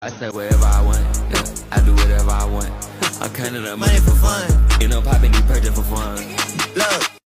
I say wherever I want, yeah. I do whatever I want. I'm counting up money for fun. You know, popping these purchase for fun. Look.